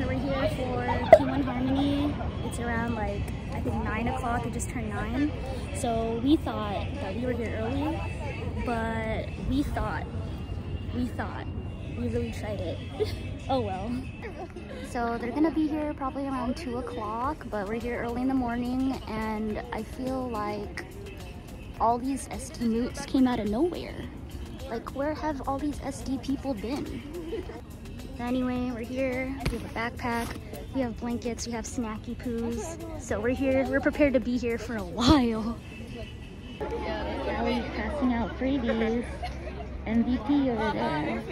So we're here for P1 Harmony. It's around like, I think 9 o'clock. It just turned 9. So we thought that we were here early, but we thought, we thought, we really tried it. oh well. So they're gonna be here probably around 2 o'clock, but we're here early in the morning and I feel like all these SD newts came out of nowhere. Like, where have all these SD people been? Anyway, we're here. We have a backpack. We have blankets. We have snacky poos. So we're here. We're prepared to be here for a while. Allie's passing out freebies. MVP over there.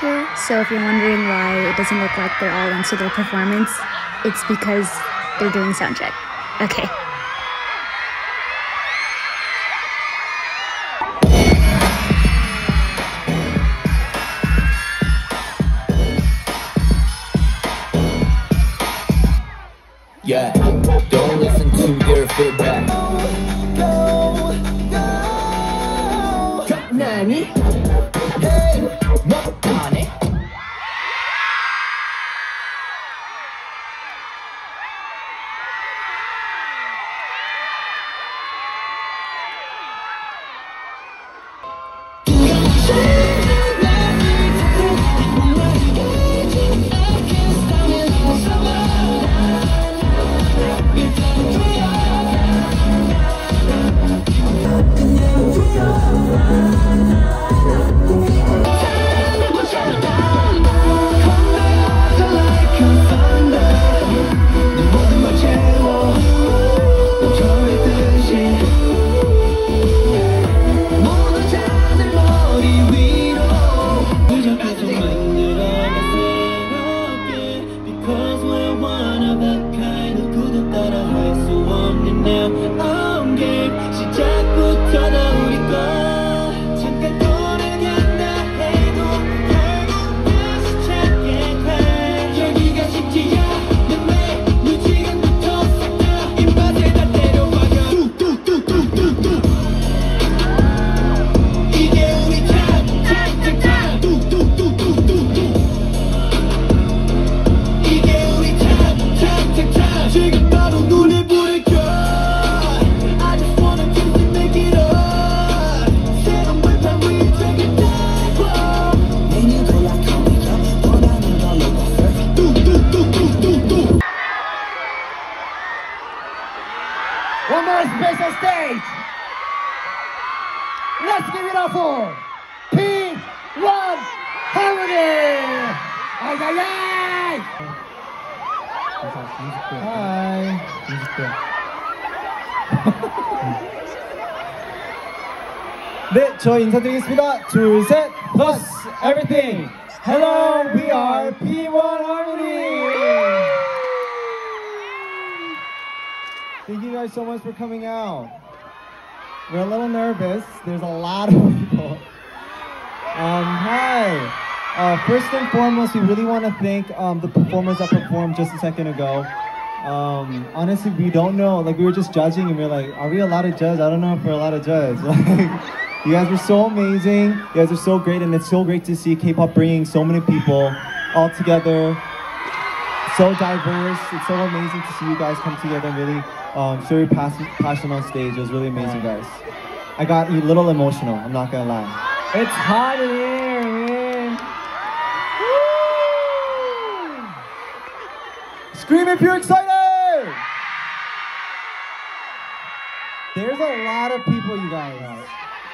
Sound. So if you're wondering why it doesn't look like they're all into their performance, it's because they're doing sound check. Okay. Yeah, don't listen to their feedback. 나니? Hey, 저 인사드리겠습니다. 둘, 셋, plus everything. Hello, we are P1 Harmony. Thank you guys so much for coming out. We're a little nervous. There's a lot of people. Um, hi. Uh, first and foremost, we really want to thank um, the performers that performed just a second ago. Um, honestly, we don't know. Like, we were just judging and we are like, are we allowed to judge? I don't know if we're allowed to judge. Like, you guys were so amazing. You guys are so great. And it's so great to see K pop bringing so many people all together so diverse. It's so amazing to see you guys come together and really um, show your passion, passion on stage. It was really amazing, guys. I got a little emotional. I'm not gonna lie. It's hot in here, man. Woo! Scream if you're excited. There's a lot of people, you guys.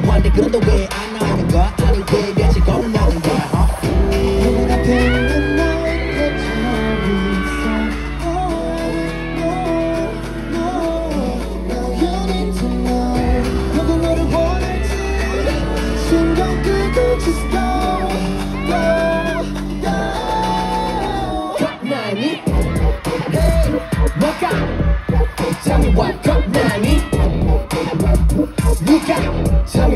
the one that got the way I know. Tell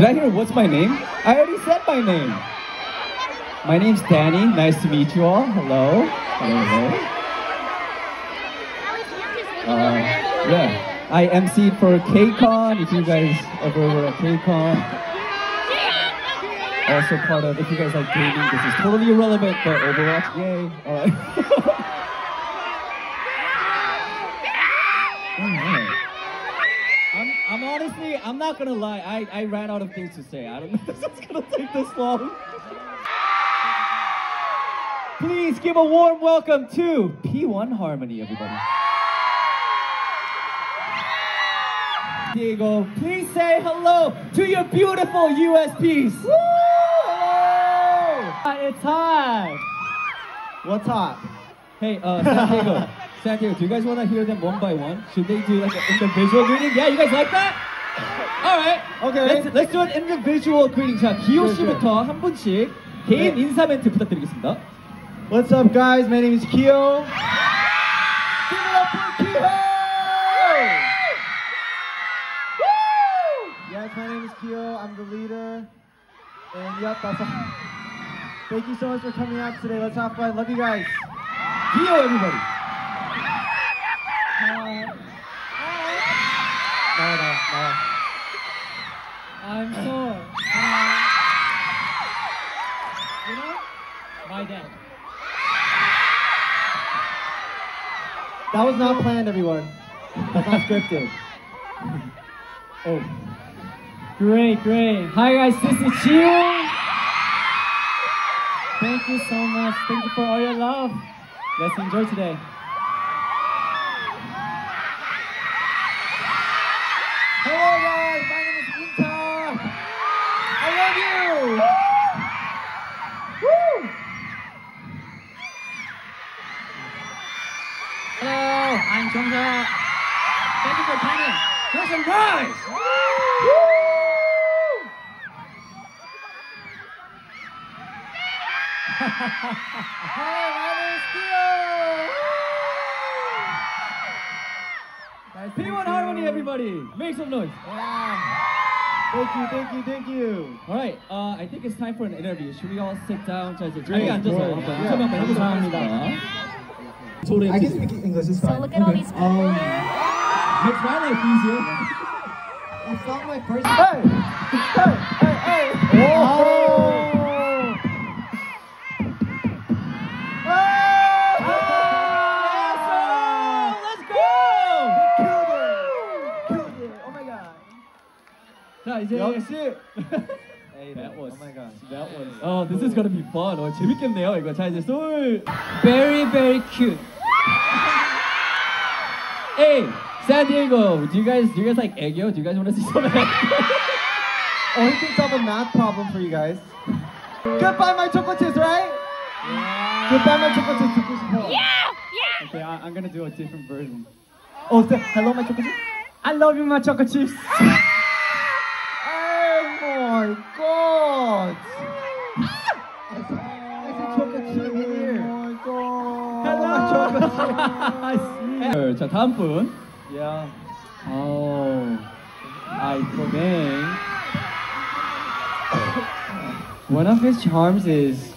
Did I hear what's my name? I already said my name. My name's Danny. Nice to meet you all. Hello. Hello. Uh, yeah, I emceed for KCON. If you guys ever were at KCON. Also part of, if you guys like gaming, this is totally irrelevant, but Overwatch, yay. Alright. I'm, honestly, I'm not gonna lie. I, I ran out of things to say. I don't know if this is gonna take this long. Please give a warm welcome to P1 Harmony, everybody. Diego, please say hello to your beautiful USPs. Woo! Hello! It's hot. What's hot? Hey, uh, San Diego, Santiago, do you guys want to hear them one by one? Should they do like an individual greeting? Yeah, you guys like that? Alright. Okay. Let's, let's do an individual greeting. 자, 기호. 씨부터 한 분씩 개인 네. 인사 멘트 부탁드리겠습니다. What's up, guys? My name is Kyo. Give it up for Kyo! Yes, my name is Kyo. I'm the leader. And yep, that's all. Thank you so much for coming out today. Let's have fun. Love you guys. 기호 everybody. No, no, no. I'm so. Uh, you know, my dad. That was not planned, everyone. That's not scripted. Oh. Great, great. Hi guys, this is Chio. Thank you so much. Thank you for all your love. Let's enjoy today. Hello, I'm Jongja. Thank you for coming. Listen, guys! Hi, my name is Theo. P1 Harmony, everybody. Make some noise. Yeah. Thank you, thank you, thank you. Alright, uh, I think it's time for an interview. Should we all sit down? 자, 이제 Great, 자리에 앉아서 great. 한번 Yeah. 인터뷰 한번 해보도록 하겠습니다. I can speak English, it's So look at all these people Um, here. My life easier. I felt my first. Hey! Hey! Hey! Oh, this is gonna be fun. 어, 재밌겠네요, 이거. 자, 이제 솔. Very, very cute. hey, San Diego, do you guys, do you guys like aegyo? Do you guys want to see some Oh, he can solve a math problem for you guys. Goodbye, my chocolates, right? Goodbye, my chocolates. Yeah, yeah. Okay, I, am gonna do a different version. Oh, hello, my chocolates. I love you, my chocolate chips. oh my god. I said choco chip in here. Oh my god. Hello, choco chip. 자, 다음 분. Yeah. Oh, I think one of his charms is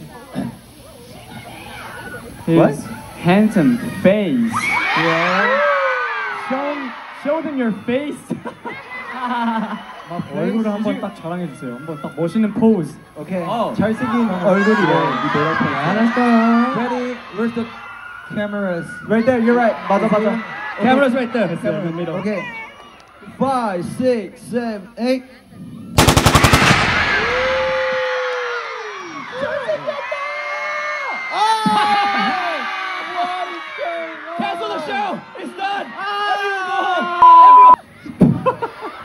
his What? handsome face. Yeah. Show, show them your face. 얼굴을 한번 딱 자랑해 주세요. 한번 딱 멋있는 포즈. 오케이. 어. 잘생긴 얼굴이 네, 노랗게. 알았어요. Ready? Where's the cameras? Right there. You're right. 맞아 맞아. Cameras right there. 됐어요. 오케이. 5, 6, 7, 8.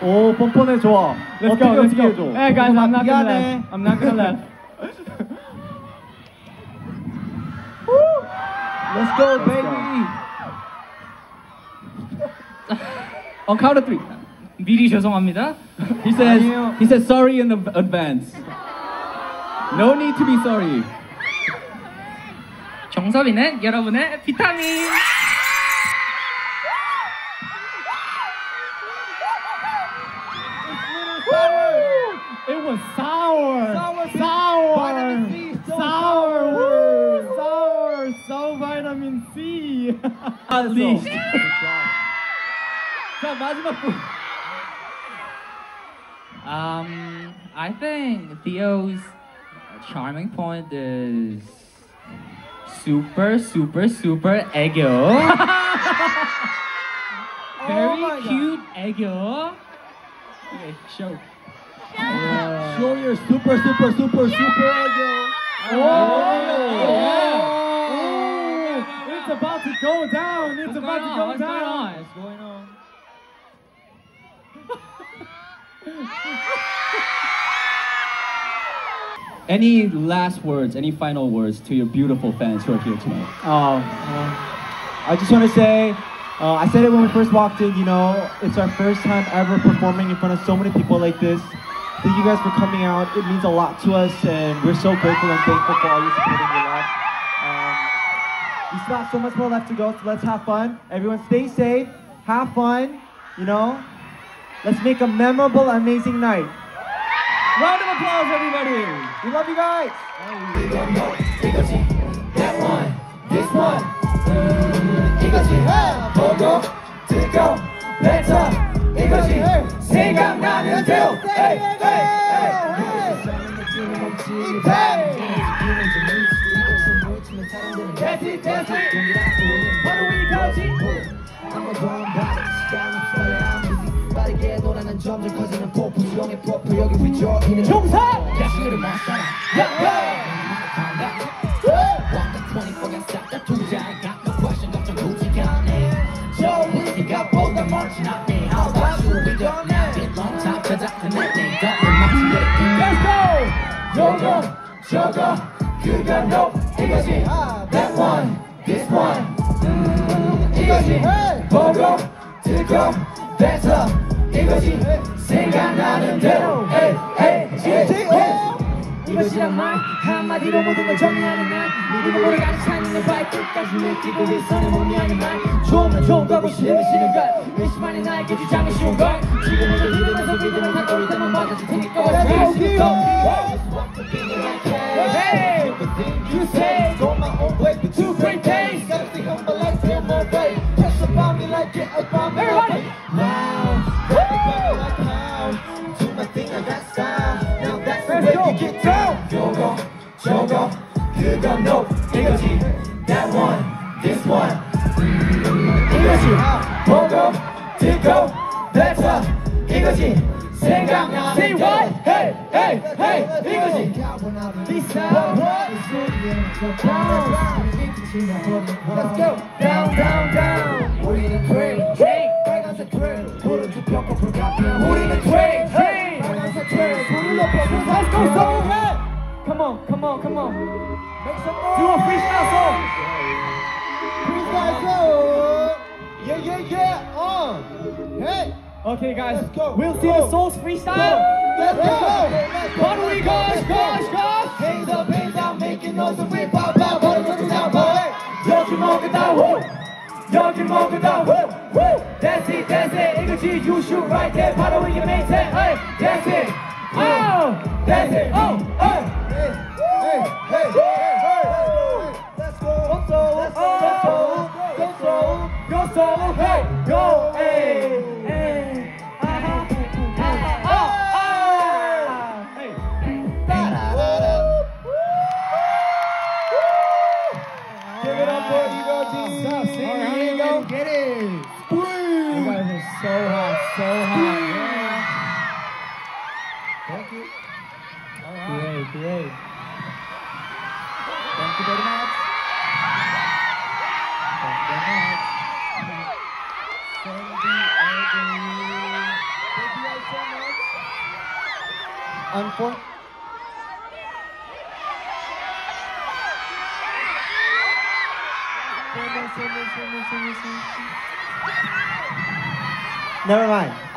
오 뻔뻔해 좋아. Let's go, let's go. Hey guys, I'm not gonna laugh. I'm not gonna laugh. Let's go, baby. On count of three. 미리 죄송합니다. He says, he says sorry in advance. No need to be sorry. 정섭이는 여러분의 비타민. At least. 자, 마지막 분. Um, I think Theo's charming point is super, super, super 애교. Very my God. cute 애교. Okay, show. Show your super, super, super, super ego. Oh, It's about to go down. It's What's about going to go What's down. on? What's going on? Any last words, any final words to your beautiful fans who are here tonight? Oh, I just want to say, uh, I said it when we first walked in, you know, it's our first time ever performing in front of so many people like this. Thank you guys for coming out. It means a lot to us, and we're so grateful and thankful for all your support and your love. Um, we still have so much more left to go, so let's have fun. Everyone stay safe, have fun, you know. Let's make a memorable, amazing night. Round of applause, everybody. We love you guys. That one, this one, 음, 이거지. 보고, 듣고, 뱉어, 이거지. 생각나는 대로, 에이, That's 종사. 야식을 마셔라. Let's go! 그가 너 이거지. That one, this one, 음, 이거지. 보고, 듣고, 뱉어, 이거지. 생각나는 대로, 에이, 에이, 에이, 이것이란 말 한마디로 모든 걸 정리하는 날 믿음을 걸어가는 삶의 발끝까지 느끼고 있어는 의미하는 말. 좋으면 좋은 거고 싫으면 싫은 걸. 의심하는 나에게 주장은 쉬운 걸. 지금은 믿으면서 믿으면 다 또리다만 받아줄 테니까. Let's go Hey. You say Go my own way Okay, guys. Go, we'll go. see the Souls freestyle. Let's go. Let's go. Puerto Rico, gosh, gosh. Hands up, hands out, making noise and we pop out. Puerto Rico down, boy. Yo, Jamal, get down, woo. Yo, Jamal, get down, woo, woo. That's it, that's it. English, you shoot right there. Puerto Rico main set. Hey, that's it. Oh, that's it. Oh, oh. Hey, hey, hey, hey, hey. Let's go. Let's go. Let's go. Let's go. Let's go. Let's go. Let's go. Let's go. Let's go. Let's go. Let's go. Let's go. Let's go. So hot.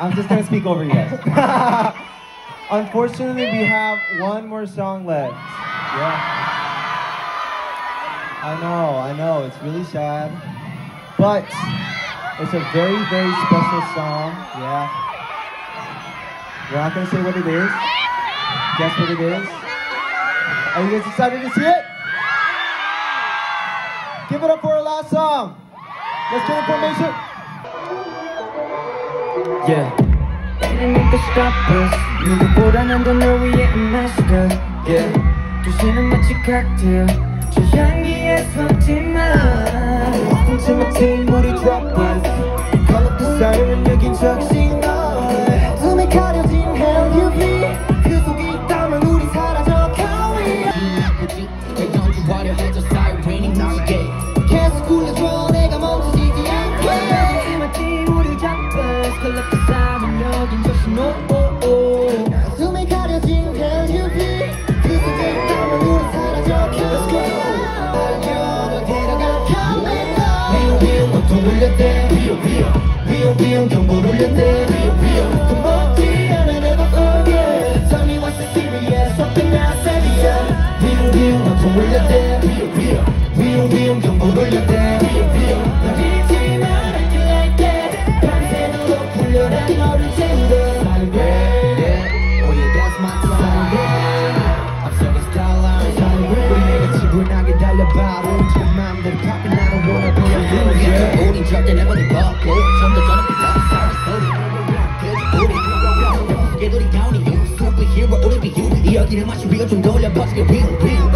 I'm just gonna speak over you guys. Unfortunately, we have one more song left. Yeah. I know, I know, it's really sad. But it's a very, very special song. Yeah. We're not gonna say what it is. Guess what it is? Are you guys excited to see it? Give it up for our last song. Let's get information. yeah. 때리니까 stop us 누구보다는 더널 위해 마스터 yeah. 두시는 마치 칵테일. 저 향기에 섞지만. 혼자 막힌 물이 drop us 컬럽도 사용은 여긴 적시. 여기는 마치 비가 좀 돌려 퍼지게 비우 비우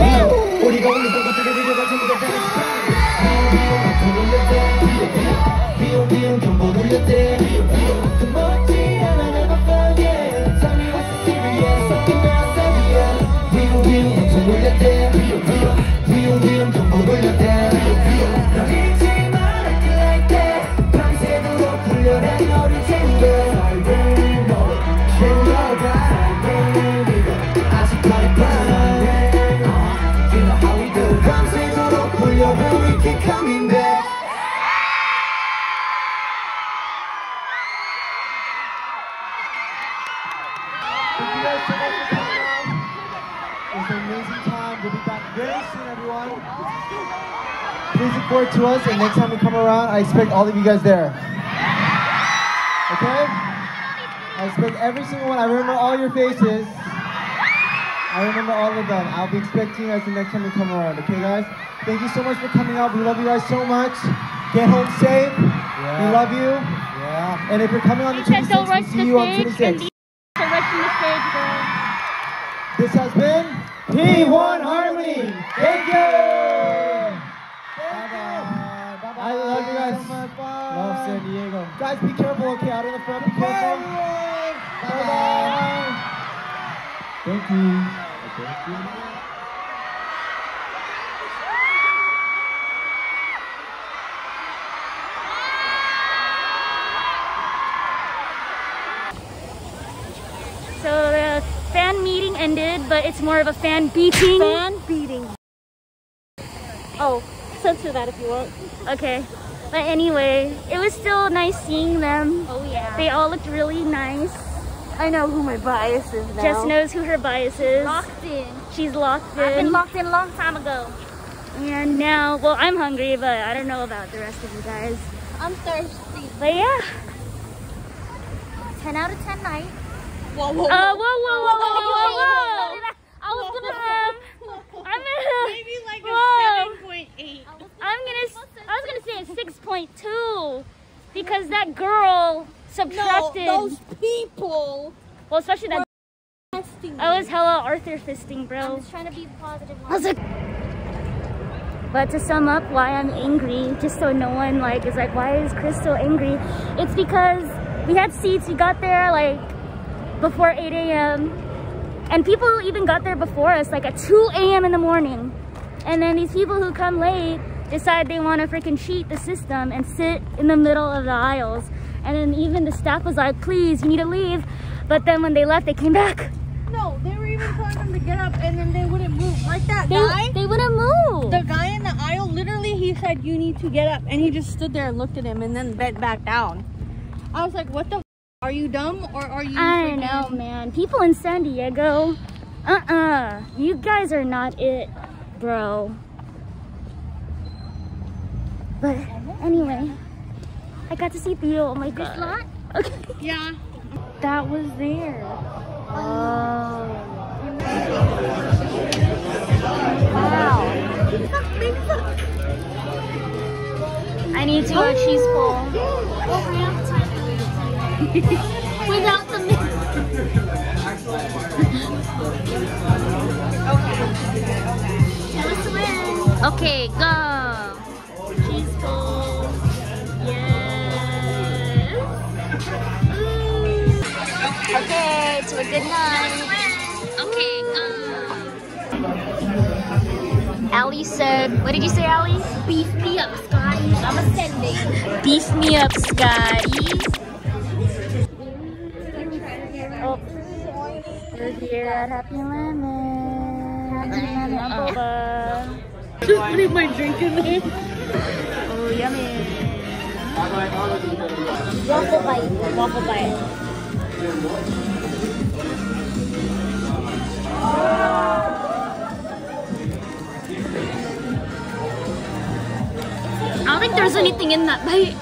Please look forward to us, and next time we come around, I expect all of you guys there. Okay? I expect every single one. I remember all your faces. I remember all of them. I'll be expecting you guys the next time we come around. Okay, guys? Thank you so much for coming out. We love you guys so much. Get home safe. We love you. Yeah. And if you're coming on the He said 26th, don't we'll rush see the you on stage. 26th. And the rushing the stage. This has been P1 Harmony. Thank you. Guys, be careful, okay? Out in the front, be careful. Bye bye. Thank you. So the fan meeting ended, but it's more of a fan beating. Fan beating. Oh, censor that if you want. Okay. But anyway, it was still nice seeing them. Oh yeah. They all looked really nice. I know who my bias is now. Jess knows who her bias is. Locked in. She's locked in. I've been locked in a long time ago. And now, well, I'm hungry, but I don't know about the rest of you guys. I'm thirsty. But yeah. 10 out of 10 night. Whoa, whoa, uh, whoa, whoa, whoa, whoa, whoa, whoa. I was gonna say, I'm gonna, maybe like a 7.8. I'm gonna, s- I was gonna say a 6.2 because that girl subtracted. No, those people. well, especially that. I was hella Arthur fisting, bro. Bro. just trying to be positive. I was like, but to sum up why I'm angry, just so no one like is like, why is Crystal angry? It's because we had seats, we got there like before 8 a.m. And people even got there before us, like at 2 a.m. in the morning. And then these people who come late decide they want to freaking cheat the system and sit in the middle of the aisles. And then even the staff was like, please, you need to leave. But then when they left, they came back. No, they were even telling them to get up and then they wouldn't move. Like that They, guy. they wouldn't move. The guy in the aisle, literally, he said, you need to get up. And he just stood there and looked at him and then bent back down. I was like, what the f- Are you dumb or are you I don't know, man. People in San Diego, uh-uh. You guys are not it, bro. But anyway, I got to see Theo. Oh my god. Okay. Yeah. That was there. Oh. Wow. I need to go cheese bowl. Without the mix. Okay, go. Okay, to good night. Okay, um. Allie said, what did you say, Allie? Beef me up, Scotty. I'm ascending. Beef me up, Scotty. Oh, we're here at Happy Lemon. Happy Lemon Boba. Just putting my drink in there. Oh, yummy. Waffle bite. Waffle bite. I don't think there's anything in that bite.